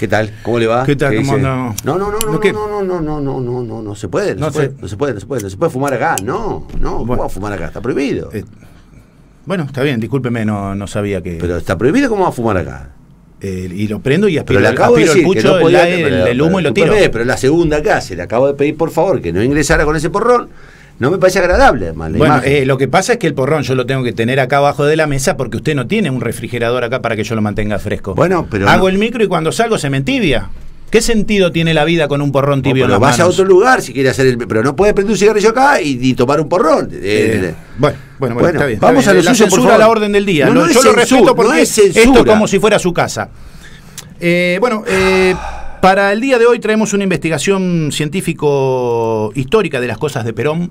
¿Qué tal? ¿Cómo le va? ¿Qué tal? ¿Qué ¿Cómo? No, no, no, no, ¿No no, no, no, no, no, no, no, no se puede, no, No se puede, no se puede, no se puede, no se fumar acá, no, no, ¿cómo Bueno. va a fumar acá? Está prohibido. Eh, bueno, está bien, discúlpeme, no, no sabía que. Pero está prohibido, ¿cómo va a fumar acá? eh, y lo prendo y aspiro, Pero le acabo de aspiro decir el pucho, no el, humo y lo tiro. Pero la segunda que hace, le acabo de pedir por favor que no ingresara con ese porrón, no me parece agradable, además, Bueno, eh, lo que pasa es que el porrón yo lo tengo que tener acá abajo de la mesa porque usted no tiene un refrigerador acá para que yo lo mantenga fresco. Bueno, pero Hago no- el micro y cuando salgo se me entibia. ¿Qué sentido tiene la vida con un porrón No, tibio en las vaya a otro lugar si quiere hacer el. Pero no puede prender un cigarrillo acá y, y tomar un porrón. Eh, Eh, bueno, bueno, bueno, Bueno, está bien. está vamos bien. a lo la suyo, por censura a la orden del día. No, no es yo lo censura, respeto no porque es esto es como si fuera su casa. Eh, bueno, eh, para el día de hoy traemos una investigación científico histórica de las cosas de Perón.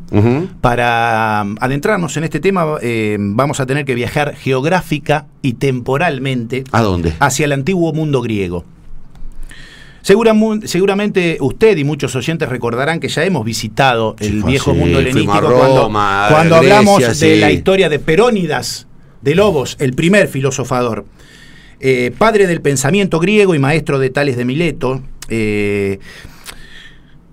Para um, adentrarnos en este tema eh, vamos a tener que viajar geográfica y temporalmente ¿A dónde? hacia el antiguo mundo griego. Seguramente usted y muchos oyentes recordarán que ya hemos visitado el Sí, viejo mundo helenístico cuando, Roma, cuando Grecia, hablamos de la historia de Perónidas de Lobos, el primer filosofador, eh, padre del pensamiento griego y maestro de Tales de Mileto. eh,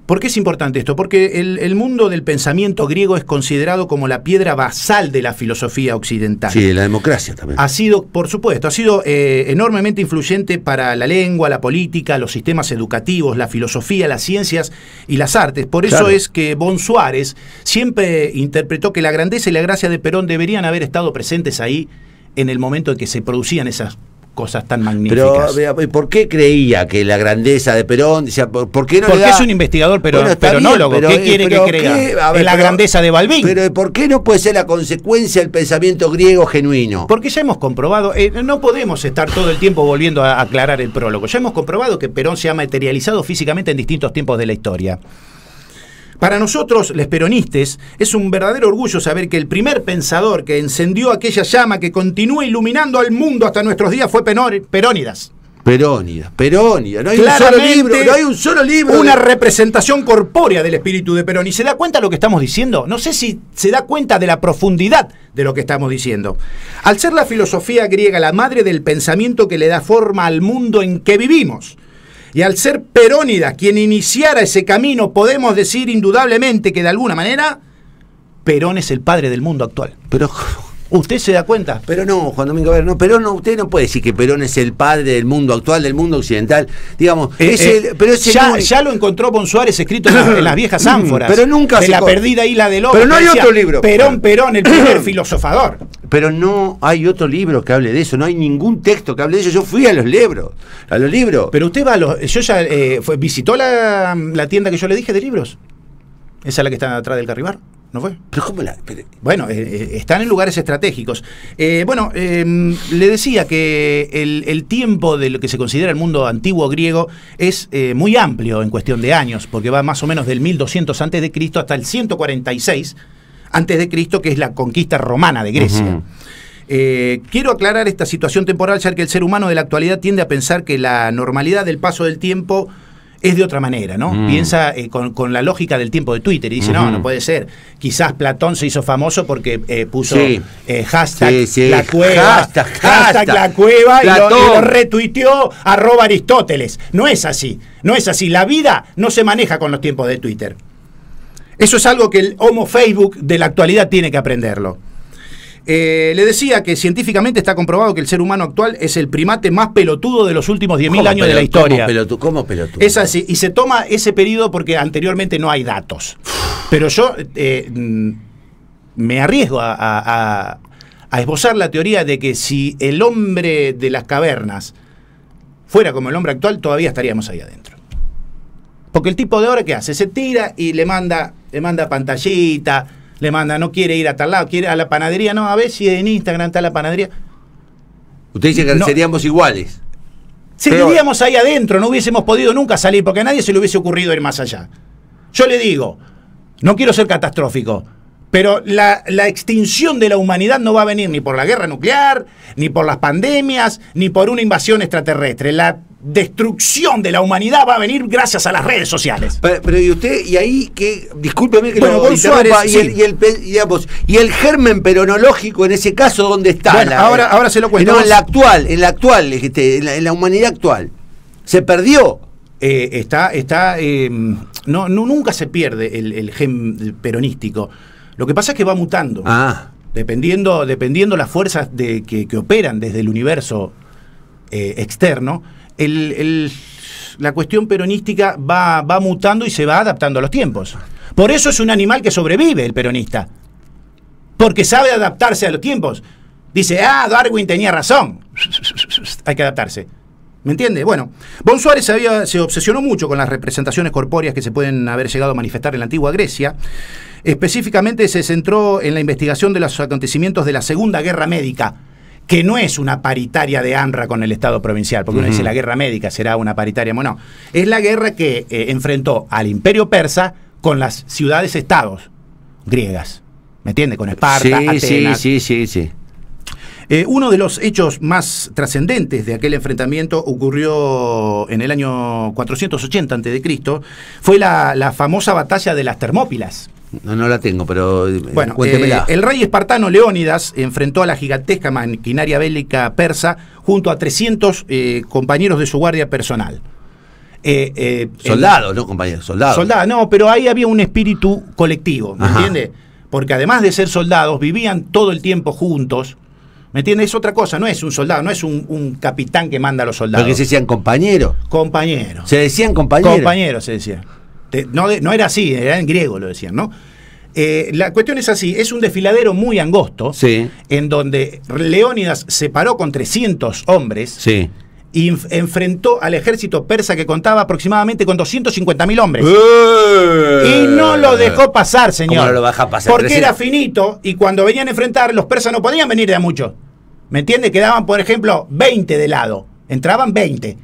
¿Por qué es importante esto? Porque el, el mundo del pensamiento griego es considerado como la piedra basal de la filosofía occidental Sí, de la democracia también. ha sido, por supuesto, ha sido eh, enormemente influyente para la lengua, la política, los sistemas educativos, la filosofía, las ciencias y las artes. Por eso Claro. es que Bon Suárez siempre interpretó que la grandeza y la gracia de Perón deberían haber estado presentes ahí en el momento en que se producían esas cosas tan Pero, magníficas. vea, ¿por qué creía que la grandeza de Perón, o sea, por, qué no Porque le da- es un investigador pero, Bueno, peronólogo. bien, pero, ¿Qué eh, quiere pero que crea? la pero- grandeza de Balbín. Pero ¿por qué no puede ser la consecuencia del pensamiento griego genuino? Porque ya hemos comprobado, eh, no podemos estar todo el tiempo volviendo a aclarar el prólogo. Ya hemos comprobado que Perón se ha materializado físicamente en distintos tiempos de la historia. Para nosotros, los peronistas, es un verdadero orgullo saber que el primer pensador que encendió aquella llama que continúa iluminando al mundo hasta nuestros días fue Penor- Perónidas. Perónida, Perónida, no hay un solo libro, no hay un solo libro. Una de- representación corpórea del espíritu de Perón. ¿Y se da cuenta de lo que estamos diciendo? No sé si se da cuenta de la profundidad de lo que estamos diciendo. Al ser la filosofía griega la madre del pensamiento que le da forma al mundo en que vivimos, y al ser Perónidas quien iniciara ese camino, podemos decir indudablemente que de alguna manera Perón es el padre del mundo actual. Pero, ¿Usted se da cuenta? pero no, Juan Domingo, a ver, no, Perón no, usted no puede decir que Perón es el padre del mundo actual, del mundo occidental. Digamos, Eh, es eh, el, pero es el ya, único- ya lo encontró Bon Suárez escrito en, las- viejas ánforas. Pero nunca De se la perdida isla de Lobos. Pero no hay decía, otro libro. Perón, Perón, el primer filosofador. Pero no hay otro libro que hable de eso, no hay ningún texto que hable de eso. Yo fui a los libros, a los libros. Pero usted va a los. Yo ya. eh, fue- ¿Visitó la, la tienda que yo le dije de libros? ¿Esa es la que está atrás del Carribar? ¿No fue? Pero ¿cómo la- pero- Bueno, eh, eh, están en lugares estratégicos. Eh, bueno, eh, le decía que el, el tiempo de lo que se considera el mundo antiguo griego es eh, muy amplio en cuestión de años, porque va más o menos del 1200 antes de Cristo hasta el 146 antes de Cristo, que es la conquista romana de Grecia. Eh, quiero aclarar esta situación temporal, ya que el ser humano de la actualidad tiende a pensar que la normalidad del paso del tiempo es de otra manera, ¿no? Mm. Piensa eh, con, con la lógica del tiempo de Twitter y dice, no, no puede ser. Quizás Platón se hizo famoso porque eh, puso Sí. hashtag Sí, sí. la cueva, Hashtag, hashtag hashtag. la cueva y lo, y lo Platón. retuiteó arroba Aristóteles. No es así, no es así. La vida no se maneja con los tiempos de Twitter. Eso es algo que el Homo Facebook de la actualidad tiene que aprenderlo. Eh, le decía que científicamente está comprobado que el ser humano actual es el primate más pelotudo de los últimos 10.000 ¿Cómo años de la historia. ¿Cómo pelotudo? ¿Cómo pelotudo? Es así, y se toma ese periodo porque anteriormente no hay datos. Pero yo eh, mm, me arriesgo a- a esbozar la teoría de que si el hombre de las cavernas fuera como el hombre actual, todavía estaríamos ahí adentro. Porque el tipo de ahora, ¿qué hace? Se tira y le manda, le manda pantallita, le manda, no quiere ir a tal lado, quiere a la panadería, no, a ver si en Instagram está la panadería. Usted dice que No. seríamos iguales. Seguiríamos ahí adentro, no hubiésemos podido nunca salir, porque a nadie se le hubiese ocurrido ir más allá. Yo le digo, no quiero ser catastrófico, pero la, la extinción de la humanidad no va a venir ni por la guerra nuclear, ni por las pandemias, ni por una invasión extraterrestre. La destrucción de la humanidad va a venir gracias a las redes sociales. Pero, pero, y usted, y ahí que, discúlpeme que Bueno, lo Suárez, y, el, y, el, pe- digamos, y el germen peronológico en ese caso, ¿dónde está? Bueno, ahora- ahora se lo cuento. No, en la actual, en la actual, este, en la, en la humanidad actual. Se perdió. Eh, está, está, eh, no, no, nunca se pierde el, el gen peronístico. Lo que pasa es que va mutando. Ah. Dependiendo, dependiendo las fuerzas de, que, que operan desde el universo eh, externo, el, la cuestión peronística va, va mutando y se va adaptando a los tiempos. Por eso es un animal que sobrevive el peronista. Porque sabe adaptarse a los tiempos. Dice, ah, Darwin tenía razón. Hay que adaptarse. ¿Me entiende? Bueno, Bon Suárez había- se obsesionó mucho con las representaciones corpóreas que se pueden haber llegado a manifestar en la antigua Grecia. Específicamente se centró en la investigación de los acontecimientos de la Segunda Guerra Médica, que no es una paritaria de ANRA con el Estado provincial, porque uno dice la guerra médica será una paritaria. Bueno, no. es la guerra que eh, enfrentó al Imperio Persa con las ciudades-estados griegas. ¿Me entiende? Con Esparta, sí, Atenas. sí, sí, sí, sí. Eh, uno de los hechos más trascendentes de aquel enfrentamiento ocurrió en el año 480 a.C., fue la, la famosa batalla de las Termópilas. No, no la tengo, pero eh, Bueno, cuéntemela. eh, el rey espartano Leónidas enfrentó a la gigantesca maquinaria bélica persa junto a 300 eh, compañeros de su guardia personal. Eh, el- Soldados, ¿no, compañeros? Soldados. Soldados, no, pero ahí había un espíritu colectivo, ¿me Ajá. entiende? Porque además de ser soldados, vivían todo el tiempo juntos. ¿Me entiende? Es otra cosa, no es un soldado, no es un, un capitán que manda a los soldados. Porque se decían compañeros. Compañeros. Se decían compañeros. Compañeros se decía. Te- no, de- no era así, era en griego lo decían, ¿no? Eh, la cuestión es así, es un desfiladero muy angosto, Sí. en donde Leónidas se paró con 300 hombres Sí. y enf- enfrentó al ejército persa que contaba aproximadamente con 250 mil hombres. Y no lo dejó pasar, señor. ¿Cómo no lo deja pasar? Porque Recién- era finito y cuando venían a enfrentar, los persas no podían venir de a mucho. ¿Me entiende? Quedaban, por ejemplo, 20 de lado. Entraban 20.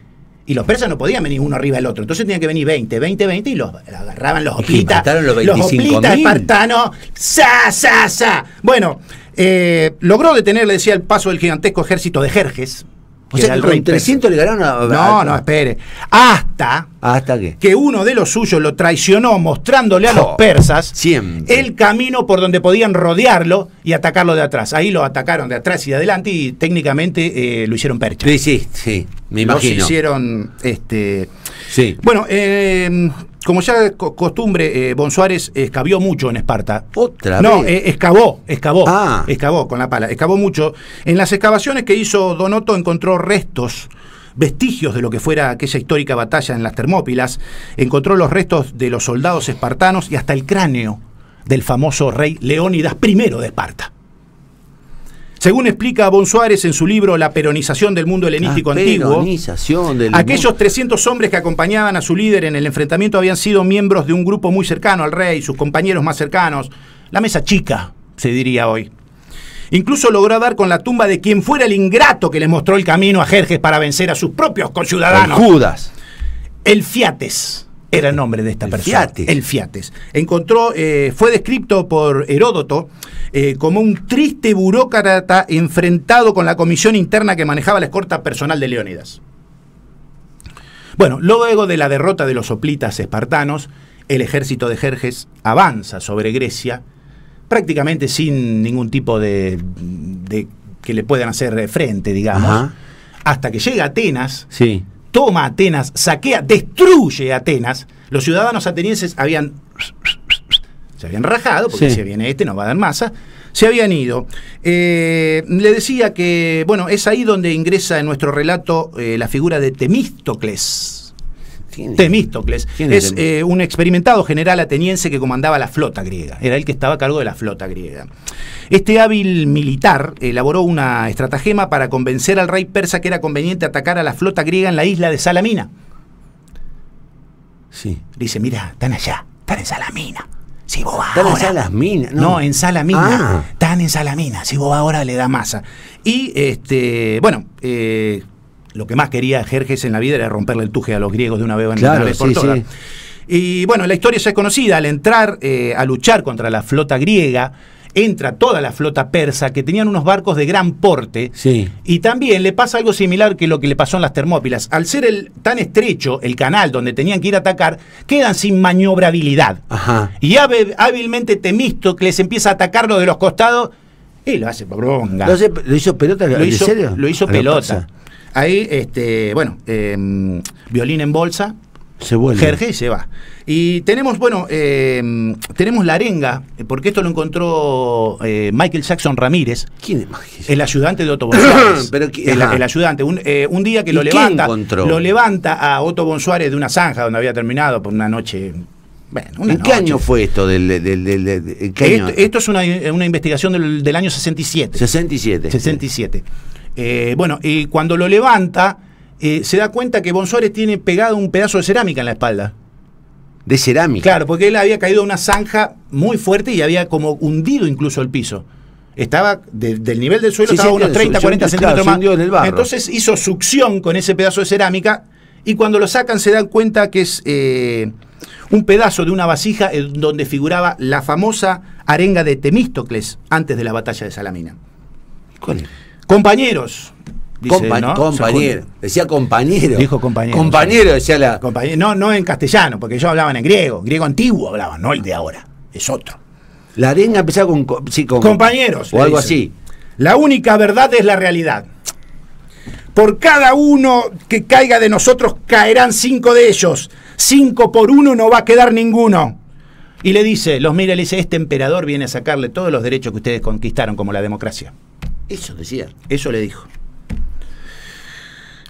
Y los persas no podían venir uno arriba del otro. Entonces tenían que venir 20, 20, 20 y los agarraban los hoplitas. los los 25.000. hoplitas espartanos. ¡Sa, sa, sa! Bueno, eh, logró detener, le decía, el paso del gigantesco ejército de Jerjes. O sea, que con 300 le ganaron a. persa. No, no, espere. Hasta ¿Hasta qué? que uno de los suyos lo traicionó mostrándole a los persas siempre. el camino por donde podían rodearlo y atacarlo de atrás. Ahí lo atacaron de atrás y de adelante y técnicamente eh, lo hicieron percha. Sí, sí, sí. Me Los imagino. hicieron este Sí. bueno, eh, como ya co- costumbre, eh, Bon Suárez escabió mucho en Esparta. Otra No, vez. eh, excavó, excavó. Ah. Excavó con la pala, excavó mucho. En las excavaciones que hizo Donoto encontró restos, vestigios de lo que fuera aquella histórica batalla en las Termópilas. Encontró los restos de los soldados espartanos y hasta el cráneo del famoso rey Leónidas I de Esparta. Según explica Bon Suárez en su libro La peronización del mundo helenístico antiguo, del Aquellos 300 hombres que acompañaban a su líder en el enfrentamiento habían sido miembros de un grupo muy cercano al rey, sus compañeros más cercanos, la mesa chica, se diría hoy. Incluso logró dar con la tumba de quien fuera el ingrato que le mostró el camino a Jerjes para vencer a sus propios El conciudadanos. Judas. El Fiates era el nombre de esta El persona. Fiates. El Fiates. Encontró, eh, fue descrito por Heródoto eh, como un triste burócrata enfrentado con la comisión interna que manejaba la escorta personal de Leónidas. Bueno, luego de la derrota de los soplitas espartanos, el ejército de Jerjes avanza sobre Grecia, prácticamente sin ningún tipo de, de que le puedan hacer frente, digamos, Ajá. hasta que llega a Atenas, Sí. Toma Atenas, saquea, destruye Atenas. Los ciudadanos atenienses habían se habían rajado, porque Sí. si viene este no va a dar masa, se habían ido. Eh, le decía que, bueno, es ahí donde ingresa en nuestro relato eh, la figura de Temístocles. Temístocles ¿Quién es eh, un experimentado general ateniense que comandaba la flota griega. Era el que estaba a cargo de la flota griega. Este hábil militar elaboró una estratagema para convencer al rey persa que era conveniente atacar a la flota griega en la isla de Salamina. Sí. Dice, mira, están allá, están en Salamina. Si vos vas Están en Salamina, No. no. en Salamina. Ah. Están en Salamina. Si vos vas ahora le da masa. Y este, bueno, eh, lo que más quería Jerjes en la vida era romperle el tuje a los griegos de una vez, Claro, una vez por sí, todas. sí. Y bueno, la historia ya es conocida. Al entrar eh, a luchar contra la flota griega, entra toda la flota persa que tenían unos barcos de gran porte. Sí. Y también le pasa algo similar que lo que le pasó en las Termópilas. Al ser el, tan estrecho el canal donde tenían que ir a atacar, quedan sin maniobrabilidad. Ajá. Y hábil- hábilmente Temístocles empieza a atacarlo de los costados y lo hace por bronca. Lo, hace- lo hizo pelota Lo ¿en hizo, serio? lo hizo pelota. Ahí, este, bueno, eh, violín en bolsa, Se vuelve. Jerge y se va. Y tenemos, bueno, eh, tenemos la arenga, porque esto lo encontró eh, Michael Jackson Ramírez, ¿Quién es más? el ayudante de Otto Bonsuárez. Pero el, el ayudante. Un, eh, un día que lo ¿Y qué levanta, lo levanta a Otto Bonsuárez de una zanja donde había terminado por una noche. Bueno, una ¿En qué noche. año fue esto? Del, del, del- del- del- ¿en qué año? Esto, esto es una, una investigación del, del año 67. 67. 67. Eh, bueno, y cuando lo levanta, eh, se da cuenta que Bonsuárez tiene pegado un pedazo de cerámica en la espalda. De cerámica. Claro, porque él había caído a una zanja muy fuerte y había como hundido incluso el piso. Estaba de- del nivel del suelo, Sí, estaba sí, unos claro, 30, se 40 hundió, centímetros más. hundió en el barro. Entonces hizo succión con ese pedazo de cerámica y cuando lo sacan se dan cuenta que es eh, un pedazo de una vasija en donde figuraba la famosa arenga de Temístocles antes de la batalla de Salamina. Compañeros. dice, Compa- ¿no? Compañero. Decía compañero. Dijo compañero. Compañero, decía la. No, no en castellano, porque ellos hablaban en griego, griego antiguo hablaban, no el de ahora, es otro. La arenga empezaba con. co- Sí, con Compañeros. O algo así. La única verdad es la realidad. Por cada uno que caiga de nosotros caerán cinco de ellos. Cinco por uno no va a quedar ninguno. Y le dice, los mira le dice, este emperador viene a sacarle todos los derechos que ustedes conquistaron, como la democracia. Eso decía. Eso le dijo.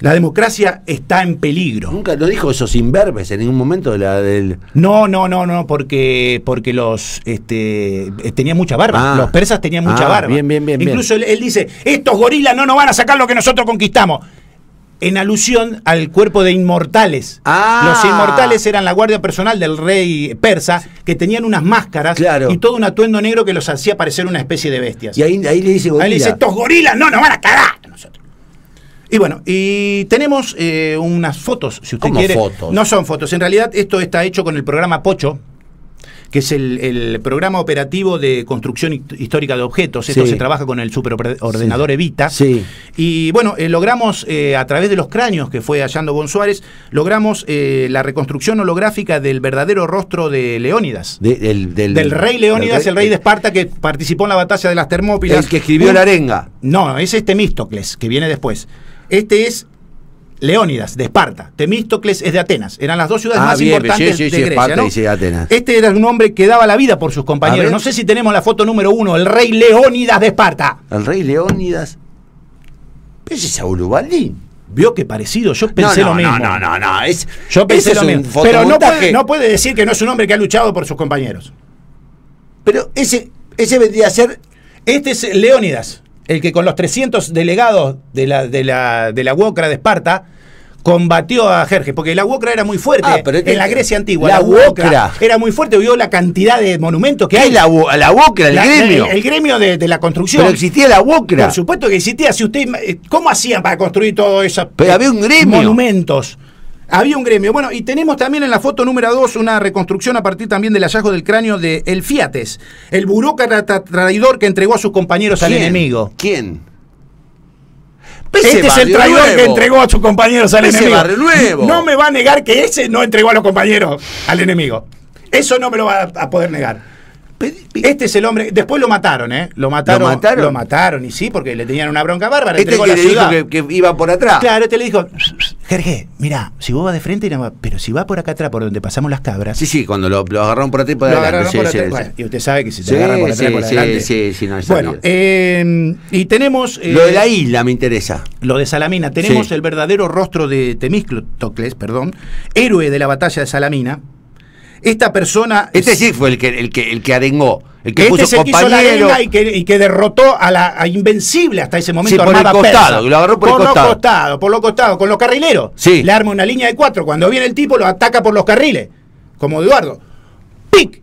La democracia está en peligro. Nunca lo dijo esos imberbes en ningún momento de la, del. No, no, no, no, porque, porque los este, tenían mucha barba. Ah. los persas tenían mucha Ah, barba. bien, bien, bien, Incluso Él, él dice, estos gorilas no nos van a sacar lo que nosotros conquistamos. En alusión al cuerpo de inmortales. Ah. Los inmortales eran la guardia personal del rey persa, que tenían unas máscaras Claro. y todo un atuendo negro que los hacía parecer una especie de bestias. Y ahí, ahí le dice. Ahí le dice, gorila. estos gorilas no nos van a cagar a nosotros. Y bueno, y tenemos eh, unas fotos, si usted ¿Cómo quiere. fotos? No son fotos, en realidad esto está hecho con el programa Pocho, que es el, el programa operativo de construcción hist- histórica de objetos. Esto Sí. se trabaja con el superordenador Evita. Sí. Y bueno, eh, logramos, eh, a través de los cráneos que fue hallando Bon Suárez, logramos eh, la reconstrucción holográfica del verdadero rostro de Leónidas. De- del, del, Del rey Leónidas, el rey de Esparta que participó en la batalla de las Termópilas. El que escribió la arenga. no, es Temístocles, que viene después. Este es Leónidas, de Esparta. Temístocles es de Atenas. Eran las dos ciudades Ah, más bien, importantes sí, sí, de Grecia. Esparta ¿no? y sí, Atenas. Este era un hombre que daba la vida por sus compañeros. No sé si tenemos la foto número uno, el rey Leónidas de Esparta. El rey Leónidas. ¿Pero ese es Saúl Ubaldín? Vio que parecido, yo pensé no, no, lo mismo. No, no, no, no. Es, Yo pensé lo mismo. Pero no puede, no puede decir que no es un hombre que ha luchado por sus compañeros. Pero ese, ese vendría a ser. Este es Leónidas, el que con los 300 delegados de la, de la, de la UOCRA de Esparta combatió a Jerjes, porque la UOCRA era muy fuerte Ah, pero en la Grecia antigua. la UOCRA UOCRA. era muy fuerte, vio la cantidad de monumentos que ¿Qué hay. la, la Wokra, el La- gremio? El, el gremio de, de la construcción. Pero existía la Wokra. Por supuesto que existía. Si usted, eh, ¿Cómo hacían para construir todo eso? Pero había un gremio. Monumentos. Había un gremio. Bueno, y tenemos también en la foto número 2 una reconstrucción a partir también del hallazgo del cráneo de El Fiates, el burócrata traidor que entregó a sus compañeros al enemigo. ¿Quién? Este es el traidor que entregó a sus compañeros al enemigo. Nuevo. No me va a negar que ese no entregó a los compañeros al enemigo. Eso no me lo va a, poder negar. Este es el hombre. Después lo mataron, ¿eh? Lo mataron. ¿Lo mataron? Lo mataron, y sí, porque le tenían una bronca bárbara. Este entregó que la le dijo ciudad. que, que iba por atrás. Claro, este le dijo, Jerge, mira, si vos vas de frente, pero si va por acá atrás, por donde pasamos las cabras, Sí, sí, cuando lo, lo agarraron por atrás y por adelante. sí, por sí, atrás. sí. Bueno, y usted sabe que si te agarran por atrás por adelante. sí, sí, no bueno, eh, y tenemos. eh, Lo de la isla me interesa. Lo de Salamina. Tenemos el verdadero rostro de Temístocles, perdón, héroe de la batalla de Salamina. Esta persona. Este es- sí fue el que, el que, el que arengó, el que este puso el que hizo la y que, y que derrotó a la a Invencible hasta ese momento Sí, por el armada costado, persa. lo agarró por el los costado. costados, por los costados, con los carrileros. Sí. Le arma una línea de cuatro. Cuando viene el tipo, lo ataca por los carriles, como Eduardo. ¡Pic!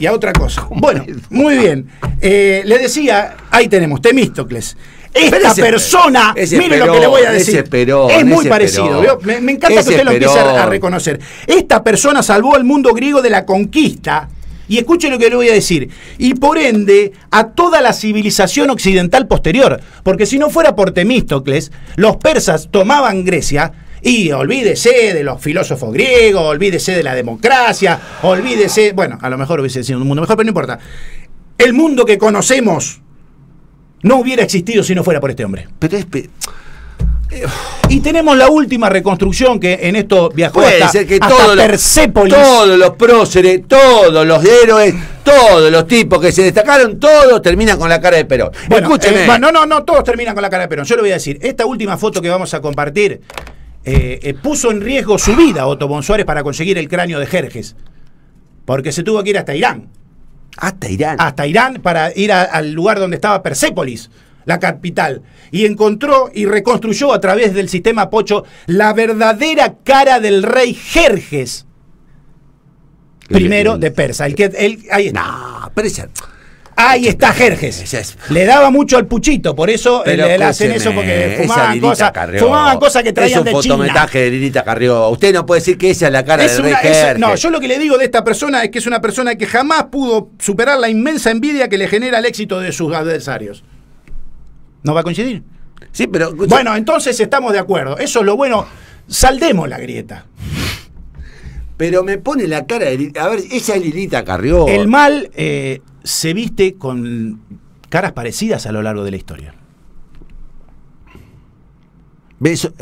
Y a otra cosa. Bueno, muy bien. Eh, le decía, ahí tenemos, Temístocles. Esta ese- persona, ese mire lo que le voy a decir. Perón, es muy parecido. Me, me encanta que usted lo empiece a, reconocer. Esta persona salvó al mundo griego de la conquista. Y escuchen lo que le voy a decir. Y por ende, a toda la civilización occidental posterior. Porque si no fuera por Temístocles, los persas tomaban Grecia. Y olvídese de los filósofos griegos, olvídese de la democracia, olvídese. Bueno, a lo mejor hubiese sido un mundo mejor, pero no importa. El mundo que conocemos no hubiera existido si no fuera por este hombre. Pero es. Y tenemos la última reconstrucción que en esto viajó Puede hasta, ser que hasta todos los, todos los próceres, todos los héroes, todos los tipos que se destacaron, todos terminan con la cara de Perón. Bueno, Escúcheme. eh, no, no, no, todos terminan con la cara de Perón. Yo le voy a decir, esta última foto que vamos a compartir eh, eh, puso en riesgo su vida Otto Bon Suárez para conseguir el cráneo de Jerjes. Porque se tuvo que ir hasta Irán. Hasta Irán. Hasta Irán para ir a- al lugar donde estaba Persépolis, la capital. Y encontró y reconstruyó a través del sistema Pocho la verdadera cara del rey Jerjes. Primero de Persa. El que, el- ahí está. No, pero Ahí está Jerjes. Es- Le daba mucho al puchito, por eso Pero le, hacen eso porque fumaban cosas, fumaban cosas que traían es de un China. fotometraje de Lilita Carrió. Usted no puede decir que esa es la cara Es del una- rey es- Jerjes. no, yo lo que le digo de esta persona es que es una persona que jamás pudo superar la inmensa envidia que le genera el éxito de sus adversarios. ¿No va a coincidir? Sí, pero Bueno, entonces estamos de acuerdo. Eso es lo bueno. Saldemos la grieta. pero me pone la cara de. A ver, esa es Lilita Carrió. El mal eh, se viste con caras parecidas a lo largo de la historia. Me, so-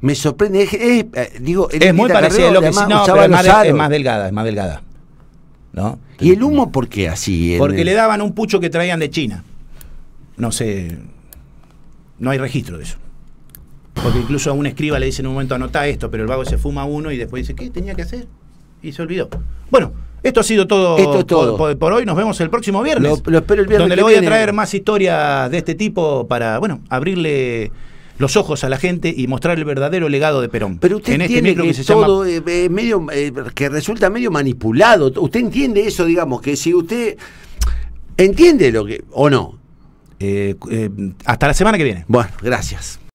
me sorprende. es- es, eh, digo, Es muy parecida a lo que sí. No, pero es más, de- es más delgada, es más delgada. ¿No? ¿Y el humo por qué así? Porque el- le daban un pucho que traían de China. No sé. No hay registro de eso. Porque incluso a un escriba le dicen en un momento anota esto, pero el vago se fuma uno y después dice, ¿qué tenía que hacer? Y se olvidó. Bueno, esto ha sido todo, Esto es todo. Por, por hoy. Nos vemos el próximo viernes. Lo- lo espero el viernes Donde le voy viene. a traer más historias de este tipo para, bueno, abrirle los ojos a la gente y mostrar el verdadero legado de Perón. Pero usted en entiende que, que se llama todo eh, medio, eh, que resulta medio manipulado. ¿Usted entiende eso, digamos? Que si usted entiende lo que... o no. Eh, eh, hasta la semana que viene. Bueno, gracias.